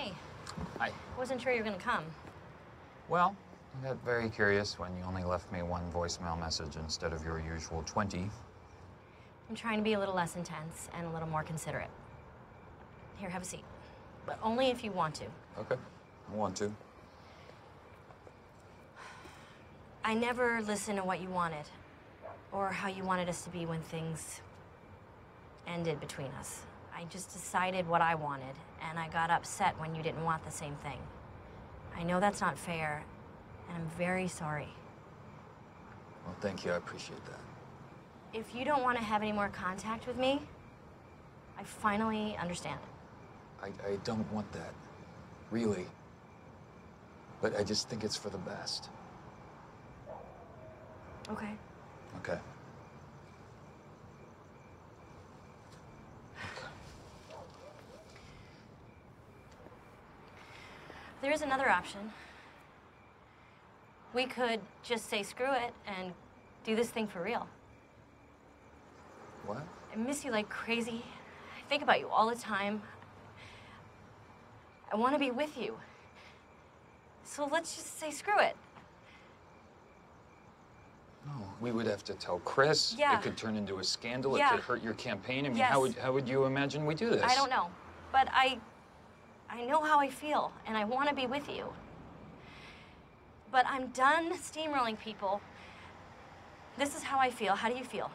Hey, Hi. wasn't sure you were gonna come. Well, I got very curious when you only left me one voicemail message instead of your usual 20. I'm trying to be a little less intense and a little more considerate. Here, have a seat. But only if you want to. Okay. I want to. I never listened to what you wanted or how you wanted us to be when things ended between us. I just decided what I wanted, and I got upset when you didn't want the same thing. I know that's not fair, and I'm very sorry. Well, thank you. I appreciate that. If you don't want to have any more contact with me, I finally understand. I, I don't want that. Really. But I just think it's for the best. Okay. Okay. There is another option. We could just say screw it and do this thing for real. What? I miss you like crazy. I think about you all the time. I want to be with you. So let's just say screw it. No, we would have to tell Chris. Yeah. It could turn into a scandal. Yeah. It could hurt your campaign. I mean, Yes. how would how would you imagine we do this? I don't know, but I I know how I feel and I want to be with you. But I'm done steamrolling people. This is how I feel. How do you feel?